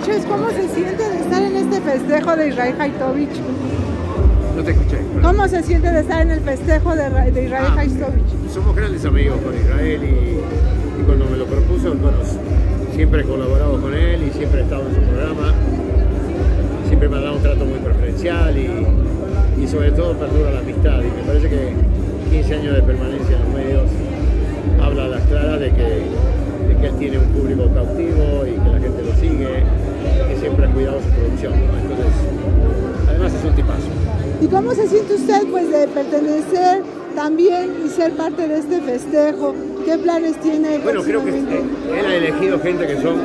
noches. ¿Cómo se siente de estar en este festejo de Israel Haitovich? No te escuché. ¿Cómo se siente de estar en el festejo de, de Israel Ah, Haitovich? Somos grandes amigos con Israel y, y cuando me lo propuso, bueno, siempre he colaborado con él y siempre he estado en su programa. Siempre me ha dado un trato muy preferencial y, y sobre todo perdura la amistad. Y me parece que 15 años de permanencia en los medios habla a las claras de que, de que él tiene un público cautivo cuidado su producción. ¿no? Entonces, además es un tipazo. ¿Y cómo se siente usted pues de pertenecer también y ser parte de este festejo? ¿Qué planes tiene? Bueno, creo que próximamente? él ha elegido gente que son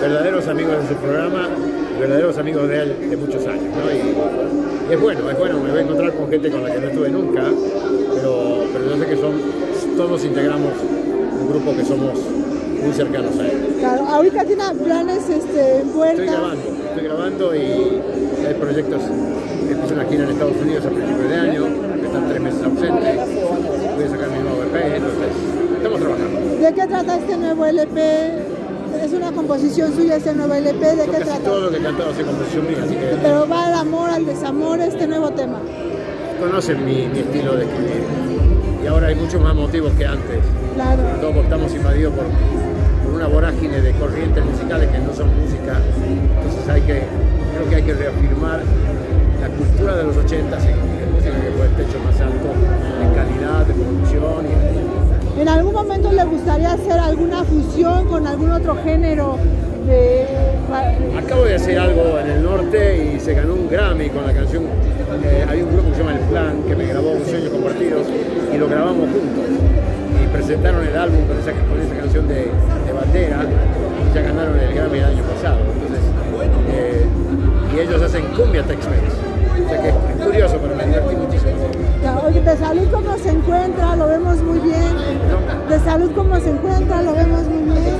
verdaderos amigos de su programa, verdaderos amigos de él de muchos años, ¿no? Y, y es bueno, es bueno, me voy a encontrar con gente con la que no estuve nunca, pero, pero yo sé que son, todos integramos un grupo que somos muy cercanos a él. Claro, ahorita tiene planes este, en puerta. Estoy grabando, estoy grabando y hay proyectos que empiezan aquí en Estados Unidos a principios de año, que están tres meses ausentes, voy a sacar mi nuevo EP, entonces estamos trabajando. ¿De qué trata este nuevo LP? ¿Es una composición suya este nuevo LP? ¿De Son qué casi trata? todo lo que he cantado hace composición mía, así que Pero va al amor, al desamor, este nuevo tema. conocen mi, mi estilo de escribir. Y ahora hay muchos más motivos que antes. Claro. Sobre todo porque estamos invadidos por una vorágine de corrientes musicales que no son música. Entonces hay que, creo que hay que reafirmar la cultura de los 80 en, música que fue el techo más alto en calidad de producción y ¿En algún momento le gustaría hacer alguna fusión con algún otro género? De... Acabo de hacer algo en el norte y se ganó un Grammy con la canción. eh, hay un grupo presentaron el álbum con esa, con esa canción de, de bandera ya ganaron el Grammy el año pasado. Entonces, eh, y ellos hacen cumbia Tex-Mex. O sea que es curioso, pero me divertí muchísimo. Oye, de salud cómo se encuentra, lo vemos muy bien. De salud cómo se encuentra, lo vemos muy bien.